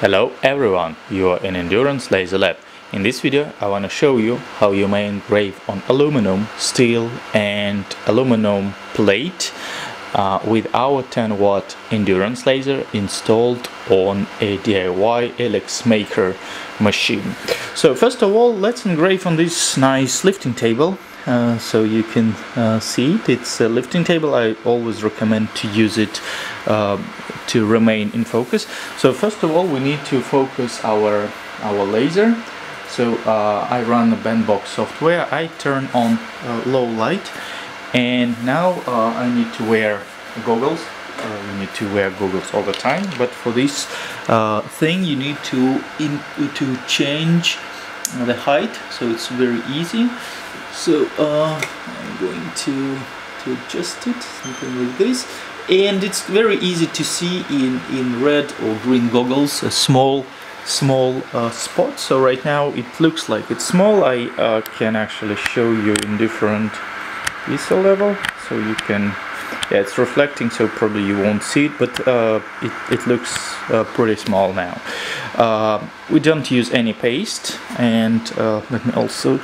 Hello everyone, you are in Endurance Laser Lab. In this video I want to show you how you may engrave on aluminum, steel and aluminum plate uh, with our 10 watt endurance laser installed on a DIY EleksMaker machine. So first of all let's engrave on this nice lifting table uh, so you can uh, see it. It's a lifting table. I always recommend to use it uh, to remain in focus. So first of all we need to focus our our laser. So uh, I run the Benbox software. I turn on uh, low light and now I need to wear goggles. you need to wear goggles all the time but for this thing you need to in, to change the height so it's very easy. So uh, I'm going to to adjust it something like this. And it's very easy to see in in red or green goggles a small small uh, spot. So right now it looks like it's small. I uh, can actually show you in different ISO level so you can yeah it's reflecting so probably you won't see it but uh, it, it looks uh, pretty small now uh, we don't use any paste and uh, let me also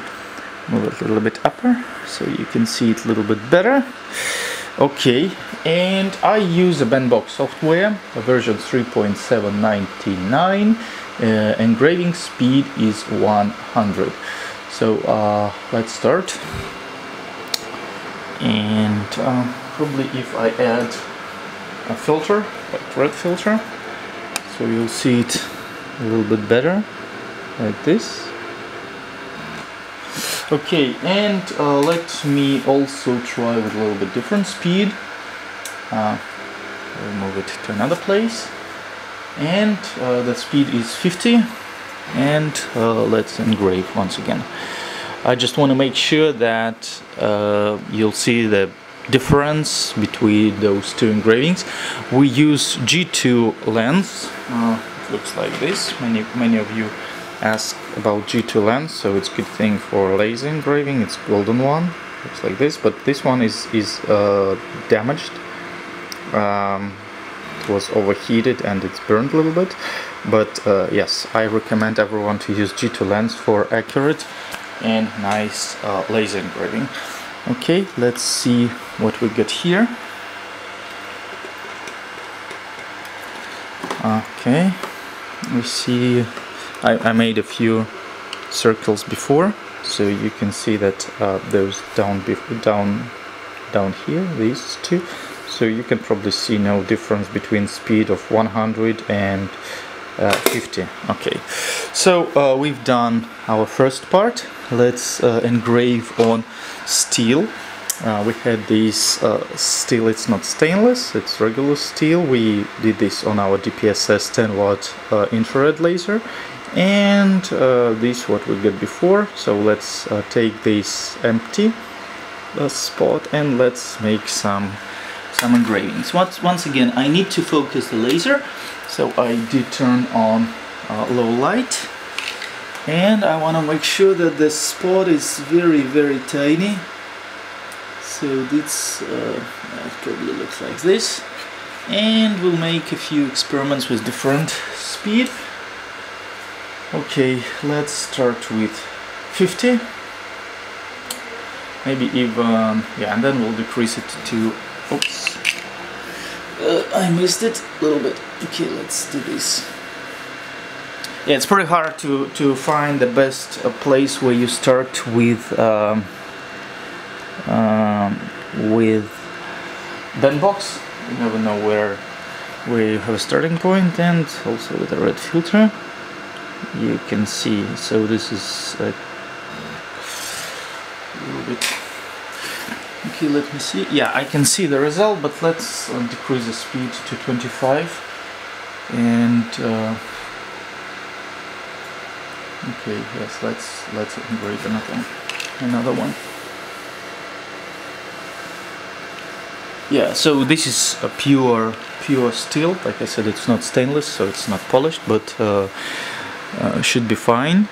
move it a little bit upper so you can see it a little bit better. Okay and I use a Benbox software version 3.799 uh, engraving speed is 100 so uh, let's start. And uh, probably if I add a filter like red filter so you'll see it a little bit better like this. Okay and uh, let me also try with a little bit different speed. Uh, move it to another place. And uh, the speed is 50 and uh, let's engrave once again. I just want to make sure that uh, you'll see the difference between those two engravings. We use G2 lens uh, looks like this. Many many of you ask about G2 lens so it's good thing for laser engraving. It's golden one. Looks like this but this one is is uh, damaged. Um, it was overheated and it's burned a little bit. But uh, yes I recommend everyone to use G2 lens for accurate and nice uh, laser engraving. Okay let's see what we got here. Okay we see I, I made a few circles before so you can see that uh, those down down down here these two. So you can probably see no difference between speed of 100 and uh, 50 okay. So uh, we've done our first part. Let's uh, engrave on steel uh, we had this uh, steel it's not stainless it's regular steel. We did this on our DPSS 10 watt infrared laser. And uh, this what we got before. So let's uh, take this empty uh, spot and let's make some some engravings. Once once again I need to focus the laser. So I did turn on uh, low light. And I want to make sure that the spot is very very tiny so this uh, probably looks like this. And we'll make a few experiments with different speed. Okay let's start with 50 maybe even yeah and then we'll decrease it to oops. Uh, I missed it a little bit. Okay let's do this. Yeah it's pretty hard to to find the best uh, place where you start with um, um, with Benbox you never know where we have a starting point and also with a red filter. You can see. So this is a little bit. Okay let me see. Yeah I can see the result but let's uh, decrease the speed to 25 and uh, okay yes let's let's engrave another one, another one yeah so this is a pure pure steel. Like I said it's not stainless so it's not polished but uh, uh, should be fine.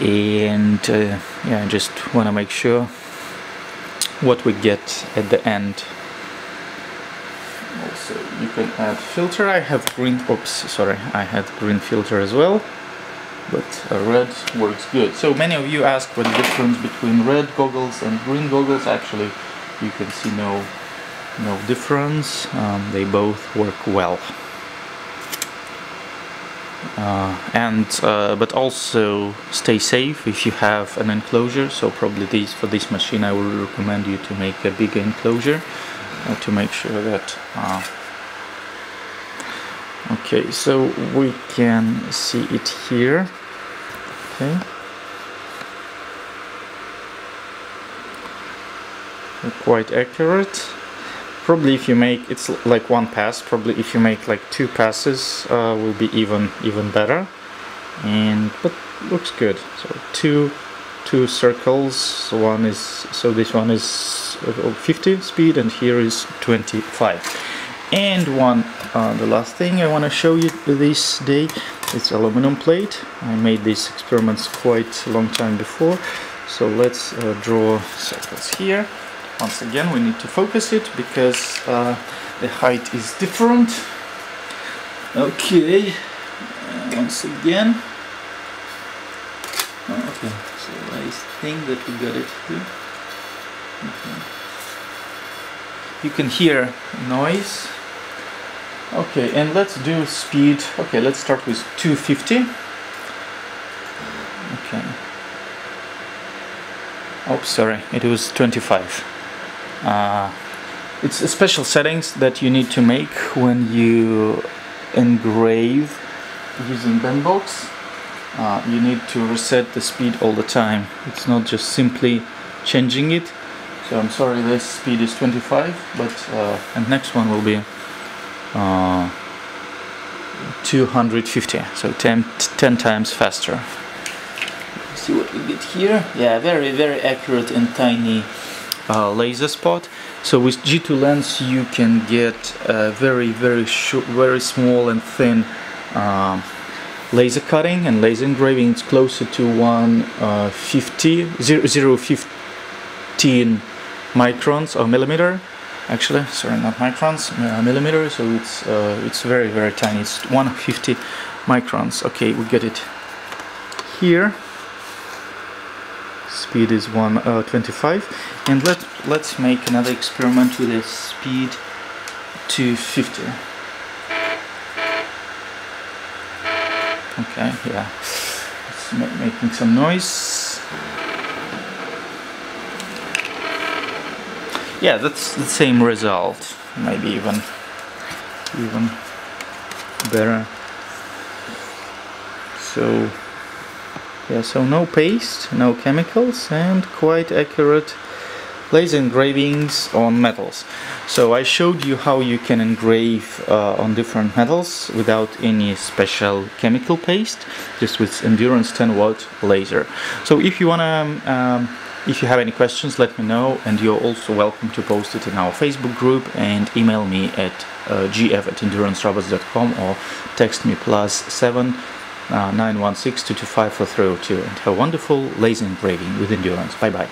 And uh, yeah just want to make sure what we get at the end. Also you can add filter. I have green oops sorry I had green filter as well but uh, red works good. So many of you ask what the difference between red goggles and green goggles. Actually you can see no no difference. Um, they both work well. Uh, and uh, but also stay safe if you have an enclosure. So probably this for this machine I will recommend you to make a big enclosure uh, to make sure that uh, okay so we can see it here. Okay. Quite accurate probably if you make it's like one pass probably if you make like two passes uh, will be even even better. And but looks good. So two two circles one is so this one is uh, 50 speed and here is 25 and one uh, the last thing I want to show you this day it's aluminum plate. I made these experiments quite a long time before. So let's uh, draw circles here once again we need to focus it because uh, the height is different. Okay uh, once again. Oh, okay. So I think that we got it here. Okay. you can hear noise. Okay and let's do speed. Okay let's start with 250 okay. Oh sorry it was 25 uh, it's a special settings that you need to make when you engrave using Benbox. Uh, you need to reset the speed all the time. It's not just simply changing it. So I'm sorry, this speed is 25, but uh, and next one will be uh, 250, so 10, 10 times faster. See what we get here? Yeah, very, very accurate and tiny uh, laser spot. So with G2 lens you can get very very short, very small and thin uh, laser cutting and laser engraving. It's closer to 150 uh, 0, 0 15 microns or millimeter actually. Sorry not microns uh, millimeter. So it's uh, it's very very tiny. It's 150 microns. Okay we get it here speed is 125 uh, and let let's make another experiment with a speed 250 okay yeah. It's ma making some noise. Yeah that's the same result. Maybe even even better. So yeah so no paste no chemicals and quite accurate laser engravings on metals. So I showed you how you can engrave uh, on different metals without any special chemical paste just with endurance 10 watt laser. So if you wanna um, if you have any questions let me know and you're also welcome to post it in our Facebook group and email me at uh, gf at endurancerobots.com or text me plus 7 uh, Uh, 916 225 4302 and have a wonderful laser engraving with endurance. Bye bye.